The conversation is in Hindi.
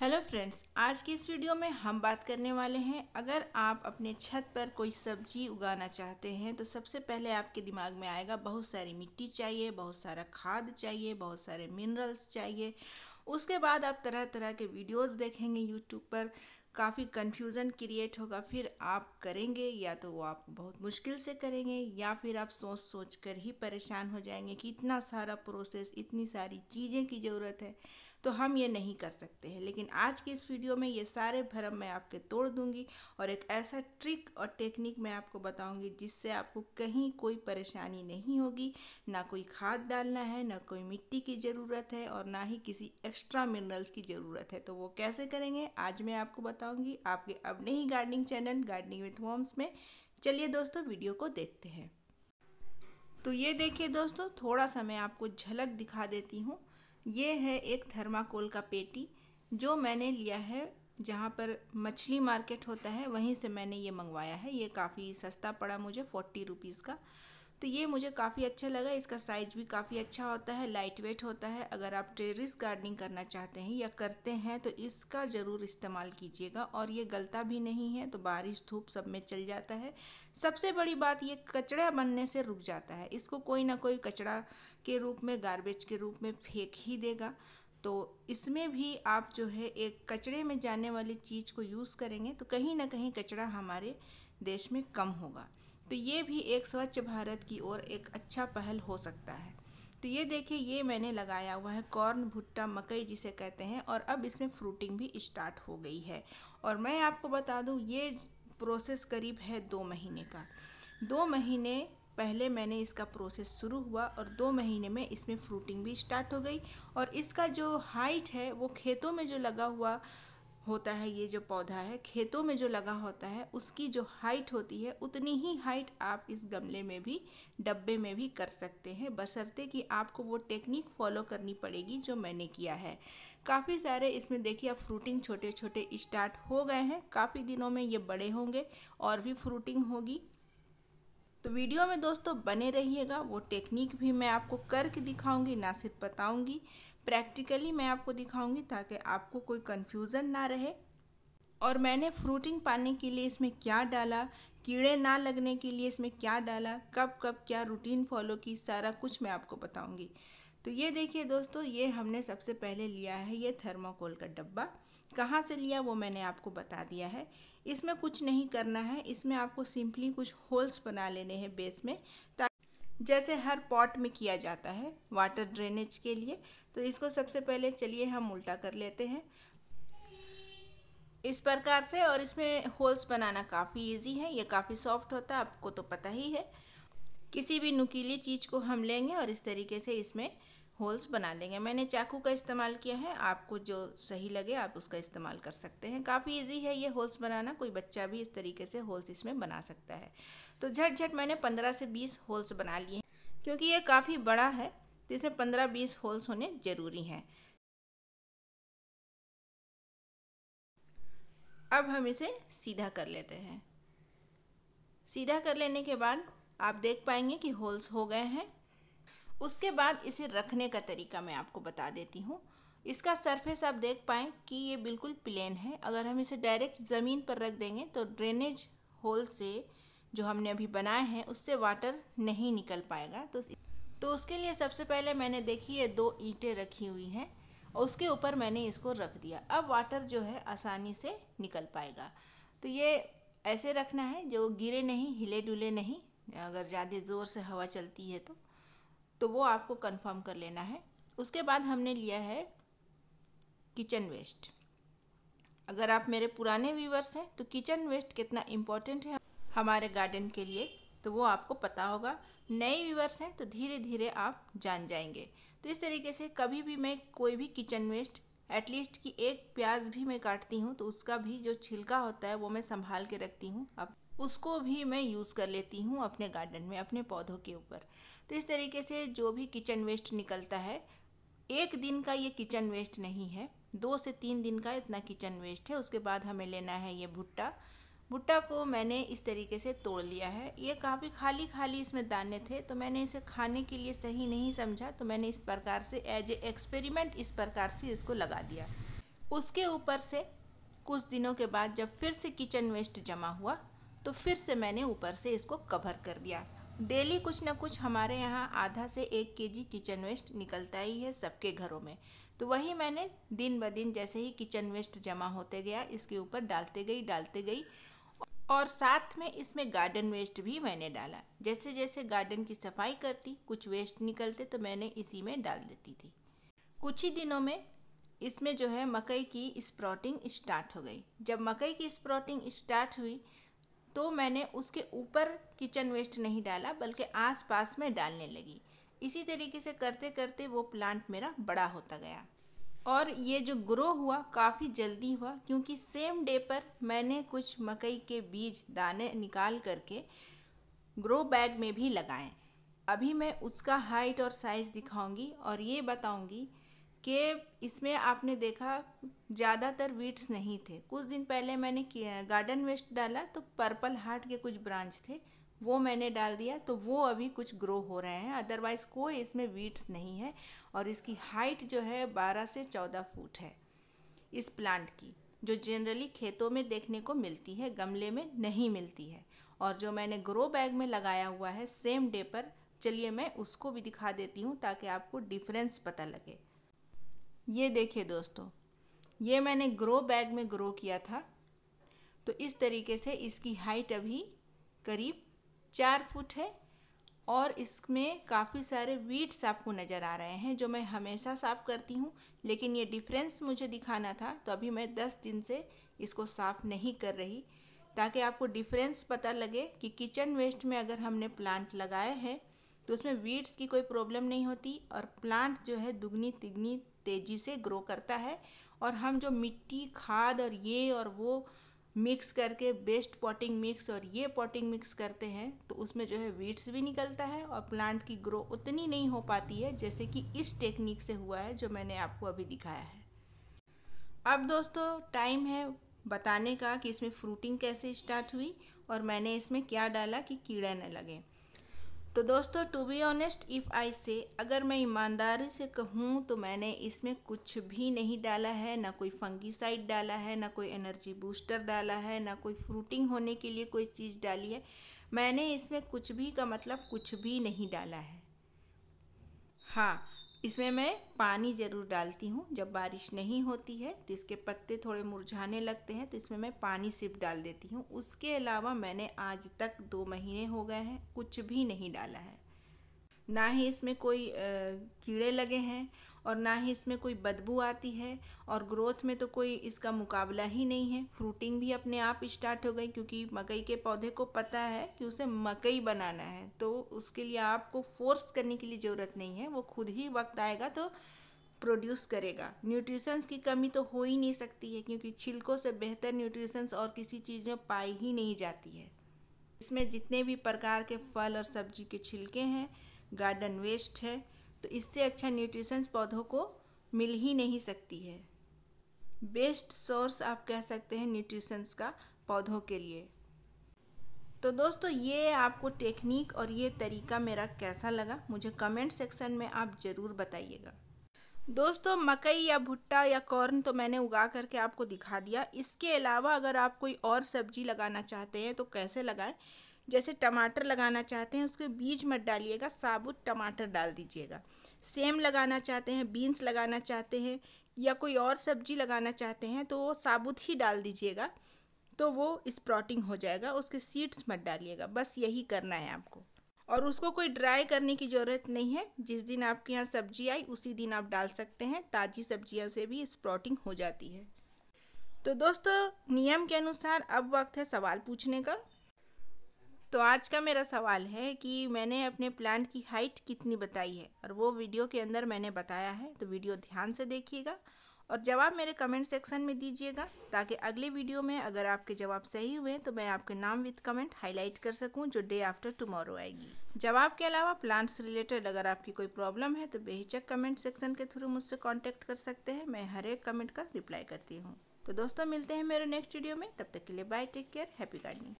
हेलो फ्रेंड्स, आज की इस वीडियो में हम बात करने वाले हैं। अगर आप अपने छत पर कोई सब्ज़ी उगाना चाहते हैं तो सबसे पहले आपके दिमाग में आएगा, बहुत सारी मिट्टी चाहिए, बहुत सारा खाद चाहिए, बहुत सारे मिनरल्स चाहिए। उसके बाद आप तरह तरह के वीडियोस देखेंगे यूट्यूब पर। काफ़ी कन्फ्यूज़न क्रिएट होगा, फिर आप करेंगे, या तो वो आप बहुत मुश्किल से करेंगे, या फिर आप सोच सोच कर ही परेशान हो जाएँगे कि इतना सारा प्रोसेस इतनी सारी चीज़ें की ज़रूरत है। तो हम ये नहीं कर सकते हैं। लेकिन आज की इस वीडियो में ये सारे भ्रम मैं आपके तोड़ दूँगी और एक ऐसा ट्रिक और टेक्निक मैं आपको बताऊँगी जिससे आपको कहीं कोई परेशानी नहीं होगी, ना कोई खाद डालना है, ना कोई मिट्टी की ज़रूरत है और ना ही किसी एक्स्ट्रा मिनरल्स की ज़रूरत है। तो वो कैसे करेंगे, आज मैं आपको बताऊँगी। आपके अपने ही gardening channel gardening with homes में। चलिए दोस्तों, वीडियो को देखते हैं। तो ये देखिए दोस्तों, थोड़ा सा मैं आपको झलक दिखा देती हूँ। ये है एक थर्माकोल का पेटी, जो मैंने लिया है, जहाँ पर मछली मार्केट होता है, वहीं से मैंने ये मंगवाया है। ये काफ़ी सस्ता पड़ा मुझे, फोर्टी रुपीज़ का। तो ये मुझे काफ़ी अच्छा लगा, इसका साइज़ भी काफ़ी अच्छा होता है लाइट वेट होता है। अगर आप टेरिस गार्डनिंग करना चाहते हैं या करते हैं तो इसका ज़रूर इस्तेमाल कीजिएगा। और ये गलता भी नहीं है तो बारिश, धूप सब में चल जाता है। सबसे बड़ी बात, ये कचड़ा बनने से रुक जाता है। इसको कोई ना कोई कचड़ा के रूप में गार्बेज के रूप में फेंक ही देगा। तो इसमें भी आप जो है, एक कचड़े में जाने वाली चीज़ को यूज़ करेंगे तो कहीं ना कहीं कचड़ा हमारे देश में कम होगा। तो ये भी एक स्वच्छ भारत की ओर एक अच्छा पहल हो सकता है। तो ये देखिए, ये मैंने लगाया हुआ है कॉर्न भुट्टा मकई जिसे कहते हैं और अब इसमें फ्रूटिंग भी स्टार्ट हो गई है। और मैं आपको बता दूँ, ये प्रोसेस करीब है दो महीने का। दो महीने पहले मैंने इसका प्रोसेस शुरू हुआ और दो महीने में इसमें फ्रूटिंग भी स्टार्ट हो गई। और इसका जो हाइट है, वो खेतों में जो लगा हुआ होता है ये जो पौधा है, खेतों में जो लगा होता है, उसकी जो हाइट होती है, उतनी ही हाइट आप इस गमले में भी, डब्बे में भी कर सकते हैं। बशर्ते कि आपको वो टेक्निक फॉलो करनी पड़ेगी जो मैंने किया है। काफ़ी सारे इसमें देखिए, अब फ्रूटिंग छोटे छोटे स्टार्ट हो गए हैं। काफ़ी दिनों में ये बड़े होंगे और भी फ्रूटिंग होगी। तो वीडियो में दोस्तों बने रहिएगा, वो टेक्निक भी मैं आपको करके दिखाऊँगी, ना सिर्फ़ बताऊँगी। प्रैक्टिकली मैं आपको दिखाऊँगी ताकि आपको कोई कन्फ्यूज़न ना रहे। और मैंने फ्रूटिंग पाने के लिए इसमें क्या डाला, कीड़े ना लगने के लिए इसमें क्या डाला, कब कब क्या रूटीन फॉलो की, सारा कुछ मैं आपको बताऊँगी। तो ये देखिए दोस्तों, ये हमने सबसे पहले लिया है ये थर्माकोल का डब्बा। कहाँ से लिया वो मैंने आपको बता दिया है। इसमें कुछ नहीं करना है, इसमें आपको सिंपली कुछ होल्स बना लेने हैं बेस में। जैसे हर पॉट में किया जाता है वाटर ड्रेनेज के लिए। तो इसको सबसे पहले चलिए हम उल्टा कर लेते हैं। इस प्रकार से और इसमें होल्स बनाना काफ़ी इजी है, ये काफ़ी सॉफ्ट होता है, आपको तो पता ही है। किसी भी नुकीली चीज़ को हम लेंगे और इस तरीके से इसमें होल्स बना लेंगे। मैंने चाकू का इस्तेमाल किया है। आपको जो सही लगे, आप उसका इस्तेमाल कर सकते हैं। काफ़ी इजी है ये होल्स बनाना। कोई बच्चा भी इस तरीके से होल्स इसमें बना सकता है। तो झट झट मैंने पंद्रह से बीस होल्स बना लिए क्योंकि ये काफ़ी बड़ा है, जिसमें पंद्रह बीस होल्स होने ज़रूरी हैं। अब हम इसे सीधा कर लेते हैं। सीधा कर लेने के बाद आप देख पाएँगे कि होल्स हो गए हैं। उसके बाद इसे रखने का तरीका मैं आपको बता देती हूँ। इसका सरफेस आप देख पाएँ कि ये बिल्कुल प्लेन है। अगर हम इसे डायरेक्ट ज़मीन पर रख देंगे तो ड्रेनेज होल से जो हमने अभी बनाए हैं, उससे वाटर नहीं निकल पाएगा। तो तो उसके लिए सबसे पहले मैंने देखी ये दो ईंटें रखी हुई हैं और उसके ऊपर मैंने इसको रख दिया। अब वाटर जो है, आसानी से निकल पाएगा। तो ये ऐसे रखना है, जो गिरे नहीं, हिले डुले नहीं, अगर ज़्यादा ज़ोर से हवा चलती है तो। तो वो आपको कंफर्म कर लेना है। उसके बाद हमने लिया है किचन वेस्ट अगर आप मेरे पुराने व्यूवर्स हैं तो किचन वेस्ट कितना इम्पोर्टेंट है हमारे गार्डन के लिए तो वो आपको पता होगा। नए व्यूवर्स हैं तो धीरे धीरे आप जान जाएँगे। तो इस तरीके से कभी भी मैं कोई भी किचन वेस्ट एटलीस्ट की एक प्याज भी मैं काटती हूँ तो उसका भी जो छिलका होता है, वो मैं संभाल के रखती हूँ। अब उसको भी मैं यूज़ कर लेती हूँ अपने गार्डन में, अपने पौधों के ऊपर। तो इस तरीके से जो भी किचन वेस्ट निकलता है, एक दिन का ये किचन वेस्ट नहीं है, दो से तीन दिन का इतना किचन वेस्ट है। उसके बाद हमें लेना है ये भुट्टा। भुट्टा को मैंने इस तरीके से तोड़ लिया है। ये काफ़ी खाली खाली इसमें दाने थे तो मैंने इसे खाने के लिए सही नहीं समझा तो मैंने इस प्रकार से एज ए एक्सपेरिमेंट इस प्रकार से इसको लगा दिया। उसके ऊपर से कुछ दिनों के बाद जब फिर से किचन वेस्ट जमा हुआ तो फिर से मैंने ऊपर से इसको कवर कर दिया। डेली कुछ ना कुछ हमारे यहाँ आधा से एक केजी किचन वेस्ट निकलता ही है सबके घरों में। तो वही मैंने दिन ब दिन जैसे ही किचन वेस्ट जमा होते गया, इसके ऊपर डालते गई डालते गई और साथ में इसमें गार्डन वेस्ट भी मैंने डाला। जैसे जैसे गार्डन की सफ़ाई करती, कुछ वेस्ट निकलते तो मैंने इसी में डाल देती थी। कुछ ही दिनों में इसमें जो है मकई की स्प्रॉटिंग स्टार्ट हो गई। जब मकई की स्प्रॉटिंग स्टार्ट हुई तो मैंने उसके ऊपर किचन वेस्ट नहीं डाला, बल्कि आस पास में डालने लगी। इसी तरीके से करते करते वो प्लांट मेरा बड़ा होता गया। और ये जो ग्रो हुआ, काफ़ी जल्दी हुआ, क्योंकि सेम डे पर मैंने कुछ मकई के बीज, दाने निकाल करके ग्रो बैग में भी लगाए। अभी मैं उसका हाइट और साइज़ दिखाऊँगी और ये बताऊँगी कि इसमें आपने देखा ज़्यादातर वीट्स नहीं थे। कुछ दिन पहले मैंने गार्डन वेस्ट डाला तो पर्पल हार्ट के कुछ ब्रांच थे, वो मैंने डाल दिया तो वो अभी कुछ ग्रो हो रहे हैं। अदरवाइज़ कोई इसमें वीट्स नहीं है और इसकी हाइट जो है बारह से चौदह फुट है इस प्लांट की, जो जनरली खेतों में देखने को मिलती है, गमले में नहीं मिलती है। और जो मैंने ग्रो बैग में लगाया हुआ है, सेम डे पर, चलिए मैं उसको भी दिखा देती हूँ ताकि आपको डिफरेंस पता लगे। ये देखिए दोस्तों, ये मैंने ग्रो बैग में ग्रो किया था। तो इस तरीके से इसकी हाइट अभी करीब चार फुट है और इसमें काफ़ी सारे वीड्स आपको नज़र आ रहे हैं, जो मैं हमेशा साफ़ करती हूँ। लेकिन ये डिफरेंस मुझे दिखाना था तो अभी मैं दस दिन से इसको साफ़ नहीं कर रही, ताकि आपको डिफरेंस पता लगे कि किचन वेस्ट में अगर हमने प्लांट लगाए हैं तो उसमें वीड्स की कोई प्रॉब्लम नहीं होती और प्लांट जो है दुगनी तिगनी तेज़ी से ग्रो करता है। और हम जो मिट्टी, खाद और ये और वो मिक्स करके बेस्ट पॉटिंग मिक्स और ये पॉटिंग मिक्स करते हैं तो उसमें जो है वीड्स भी निकलता है और प्लांट की ग्रो उतनी नहीं हो पाती है, जैसे कि इस टेक्निक से हुआ है जो मैंने आपको अभी दिखाया है। अब दोस्तों टाइम है बताने का कि इसमें फ्रूटिंग कैसे स्टार्ट हुई और मैंने इसमें क्या डाला कि कीड़े न लगे। तो दोस्तों to be honest if I say अगर मैं ईमानदारी से कहूँ तो मैंने इसमें कुछ भी नहीं डाला है। ना कोई फंगीसाइड डाला है, ना कोई एनर्जी बूस्टर डाला है, ना कोई फ्रूटिंग होने के लिए कोई चीज़ डाली है। मैंने इसमें कुछ भी का मतलब कुछ भी नहीं डाला है। हाँ इसमें मैं पानी ज़रूर डालती हूँ। जब बारिश नहीं होती है तो इसके पत्ते थोड़े मुरझाने लगते हैं तो इसमें मैं पानी सिर्फ़ डाल देती हूँ। उसके अलावा मैंने आज तक दो महीने हो गए हैं, कुछ भी नहीं डाला है। ना ही इसमें कोई कीड़े लगे हैं और ना ही इसमें कोई बदबू आती है और ग्रोथ में तो कोई इसका मुकाबला ही नहीं है। फ्रूटिंग भी अपने आप स्टार्ट हो गई क्योंकि मकई के पौधे को पता है कि उसे मकई बनाना है। तो उसके लिए आपको फोर्स करने के लिए ज़रूरत नहीं है, वो खुद ही वक्त आएगा तो प्रोड्यूस करेगा। न्यूट्रिशंस की कमी तो हो ही नहीं सकती है क्योंकि छिलकों से बेहतर न्यूट्रिशंस और किसी चीज़ में पाई ही नहीं जाती है। इसमें जितने भी प्रकार के फल और सब्ज़ी के छिलके हैं गार्डन वेस्ट है तो इससे अच्छा न्यूट्रिशंस पौधों को मिल ही नहीं सकती है। बेस्ट सोर्स आप कह सकते हैं न्यूट्रिशंस का पौधों के लिए। तो दोस्तों, ये आपको टेक्निक और ये तरीका मेरा कैसा लगा, मुझे कमेंट सेक्शन में आप ज़रूर बताइएगा। दोस्तों, मकई या भुट्टा या कॉर्न तो मैंने उगा करके आपको दिखा दिया। इसके अलावा अगर आप कोई और सब्ज़ी लगाना चाहते हैं तो कैसे लगाएँ? जैसे टमाटर लगाना चाहते हैं, उसके बीज मत डालिएगा, साबुत टमाटर डाल दीजिएगा। सेम लगाना चाहते हैं, बीन्स लगाना चाहते हैं, या कोई और सब्ज़ी लगाना चाहते हैं तो वो साबुत ही डाल दीजिएगा तो वो स्प्रॉटिंग हो जाएगा, उसके सीड्स मत डालिएगा, बस यही करना है आपको। और उसको कोई ड्राई करने की ज़रूरत नहीं है, जिस दिन आपके यहाँ सब्ज़ी आई, उसी दिन आप डाल सकते हैं, ताज़ी सब्जियों से भी स्प्रॉटिंग हो जाती है। तो दोस्तों, नियम के अनुसार अब वक्त है सवाल पूछने का। तो आज का मेरा सवाल है कि मैंने अपने प्लांट की हाइट कितनी बताई है? और वो वीडियो के अंदर मैंने बताया है तो वीडियो ध्यान से देखिएगा। और जवाब मेरे कमेंट सेक्शन में दीजिएगा, ताकि अगले वीडियो में अगर आपके जवाब सही हुए तो मैं आपके नाम विद कमेंट हाईलाइट कर सकूँ, जो डे आफ्टर टुमारो आएगी। जवाब के अलावा प्लांट्स रिलेटेड अगर आपकी कोई प्रॉब्लम है तो बेहिचक कमेंट सेक्शन के थ्रू मुझसे कॉन्टैक्ट कर सकते हैं, मैं हर एक कमेंट का रिप्लाई करती हूँ। तो दोस्तों, मिलते हैं मेरे नेक्स्ट वीडियो में, तब तक के लिए bye, take care, happy gardening.